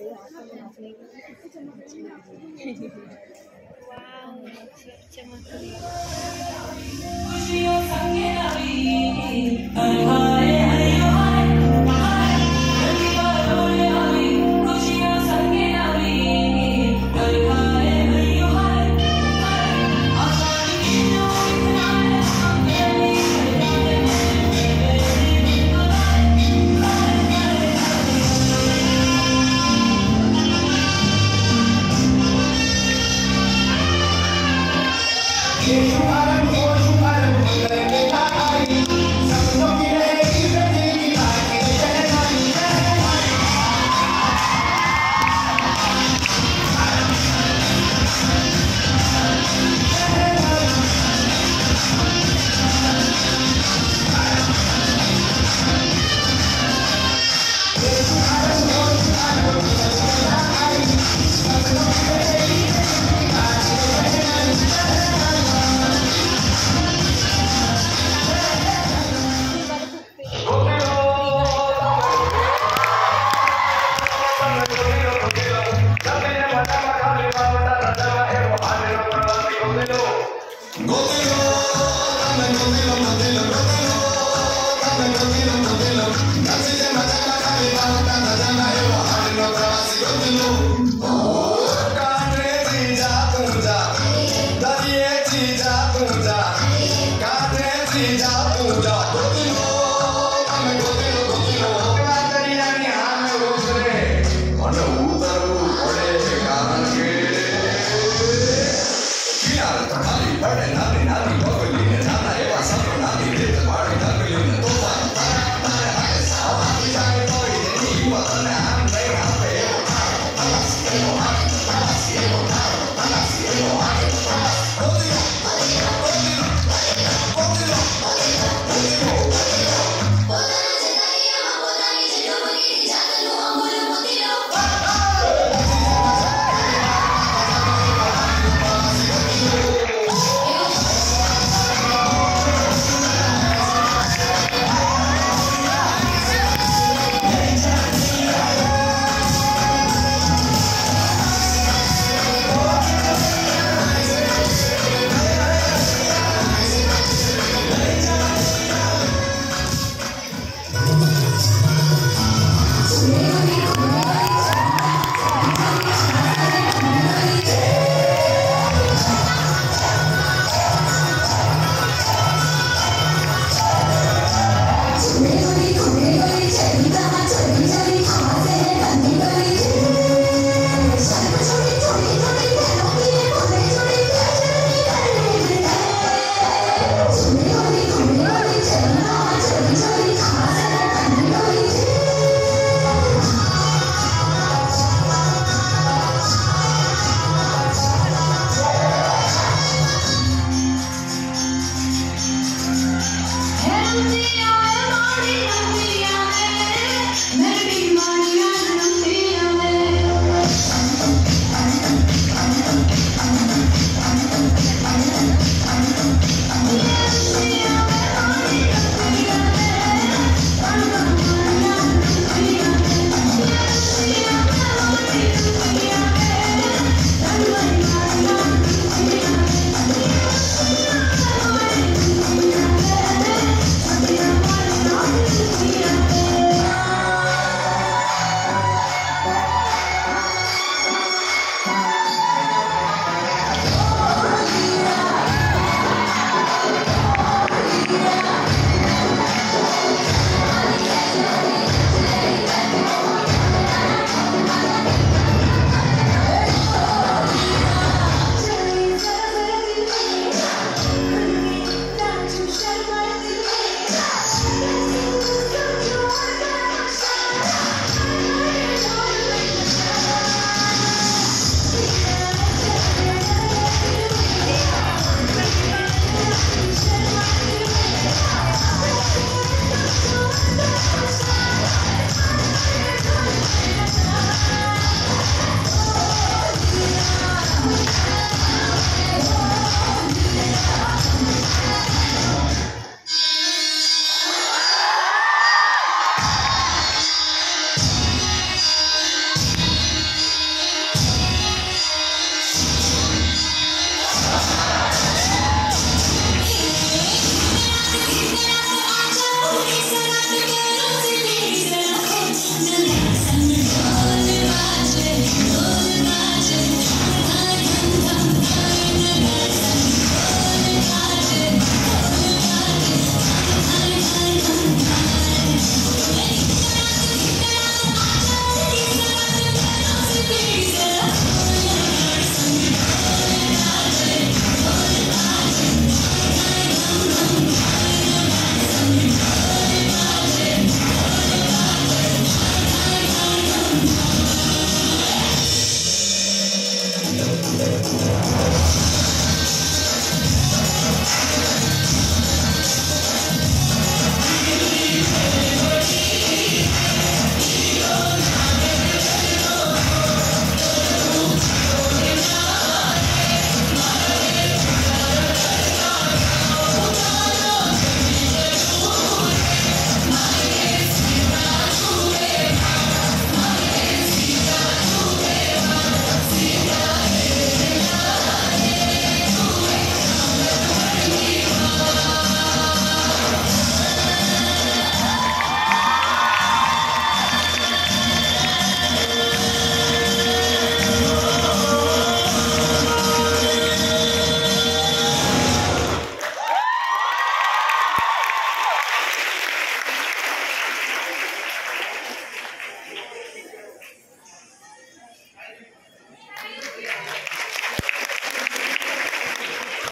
哇，好気持ちいい。